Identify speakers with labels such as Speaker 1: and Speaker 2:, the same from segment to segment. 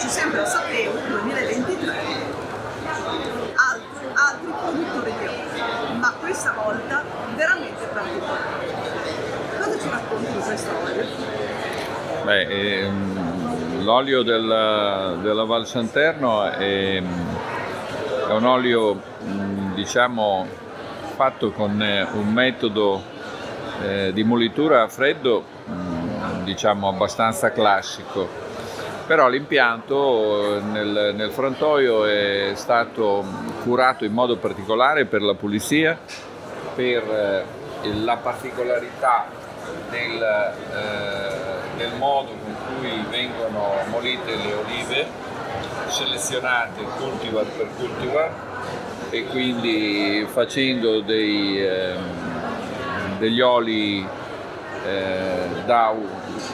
Speaker 1: ci sembra sapevo, 2023, altri, altri produttori di olio, ma questa volta veramente particolare. Cosa ci racconti di questo olio?
Speaker 2: Beh, ehm, l'olio della, della Val Santerno è, è un olio, mm, diciamo, fatto con eh, un metodo eh, di molitura a freddo, mm, diciamo, abbastanza classico però l'impianto nel, nel, frantoio è stato curato in modo particolare per la pulizia, per eh, la particolarità del, eh, del, modo con cui vengono molite le olive, selezionate cultivar per cultivar e quindi facendo dei, eh, degli oli eh, da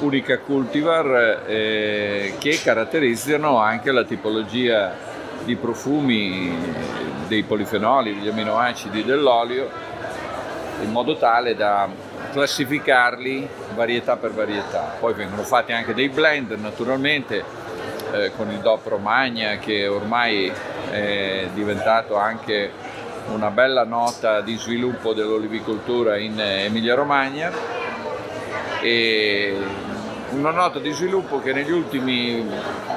Speaker 2: unica cultivar eh, che caratterizzano anche la tipologia di profumi dei polifenoli, degli aminoacidi dell'olio in modo tale da classificarli varietà per varietà. Poi vengono fatti anche dei blend naturalmente eh, con il DOP Romagna che ormai è diventato anche una bella nota di sviluppo dell'olivicoltura in Emilia Romagna e una nota di sviluppo che negli ultimi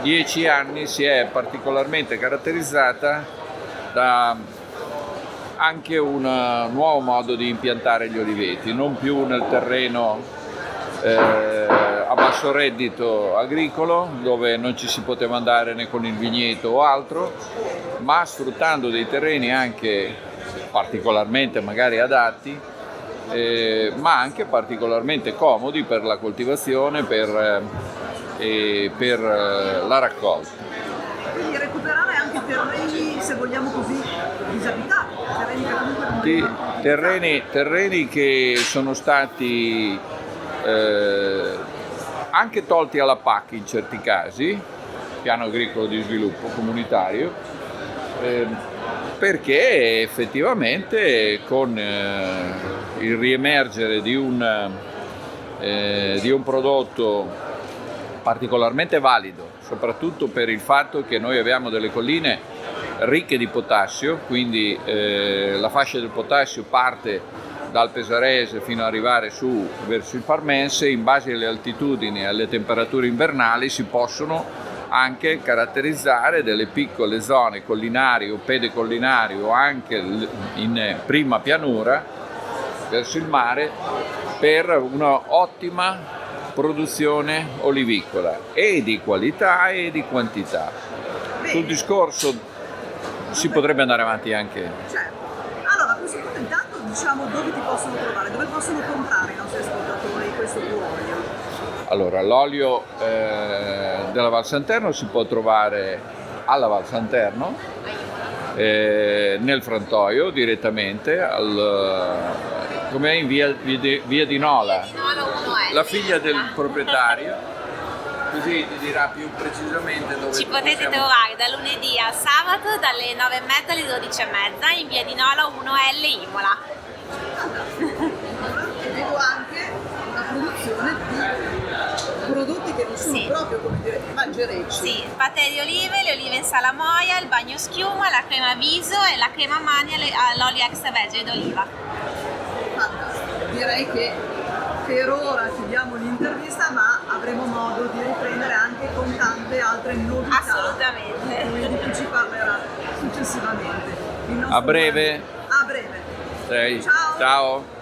Speaker 2: dieci anni si è particolarmente caratterizzata da anche un nuovo modo di impiantare gli oliveti, non più nel terreno eh, a basso reddito agricolo dove non ci si poteva andare né con il vigneto o altro, ma sfruttando dei terreni anche particolarmente magari adatti eh, ma anche particolarmente comodi per la coltivazione per, eh, per eh, la raccolta.
Speaker 1: Quindi recuperare anche terreni, se vogliamo così, disabitati, terreni che comunque non
Speaker 2: terreni, terreni che sono stati eh, anche tolti alla PAC in certi casi, piano agricolo di sviluppo comunitario, eh, perché effettivamente con eh, il riemergere di un, eh, di un prodotto particolarmente valido, soprattutto per il fatto che noi abbiamo delle colline ricche di potassio, quindi eh, la fascia del potassio parte dal Pesarese fino ad arrivare su verso il Parmense, in base alle altitudini e alle temperature invernali si possono anche caratterizzare delle piccole zone collinari o pedecollinari o anche in prima pianura verso il mare per un'ottima produzione olivicola e di qualità e di quantità. Sul discorso si potrebbe andare avanti anche.
Speaker 1: Certo. Allora, a questo punto intanto diciamo dove ti possono trovare, dove possono comprare i nostri ascoltatori questo olio?
Speaker 2: Allora, l'olio eh, della Val Santerno si può trovare alla Val Santerno, eh, nel frantoio direttamente, al, come in via, via, di, via di Nola, la figlia del proprietario così ti dirà più precisamente dove
Speaker 3: ci potete possiamo... trovare da lunedì a sabato dalle 9.30 alle 12.30 in via di Nola 1L Imola
Speaker 1: vedo anche una produzione di prodotti che non sono sì. proprio come dire mangerecci.
Speaker 3: Sì, patè di olive, le olive in salamoia, il bagno schiuma, la crema viso e la crema mani all'olio extra vergine d'oliva.
Speaker 1: Direi che per ora chiudiamo l'intervista ma avremo modo di riprendere anche con tante altre novità.
Speaker 3: Assolutamente.
Speaker 1: Di cui ci parlerà successivamente.
Speaker 2: A breve.
Speaker 1: A breve.
Speaker 2: Sei. Ciao. Ciao.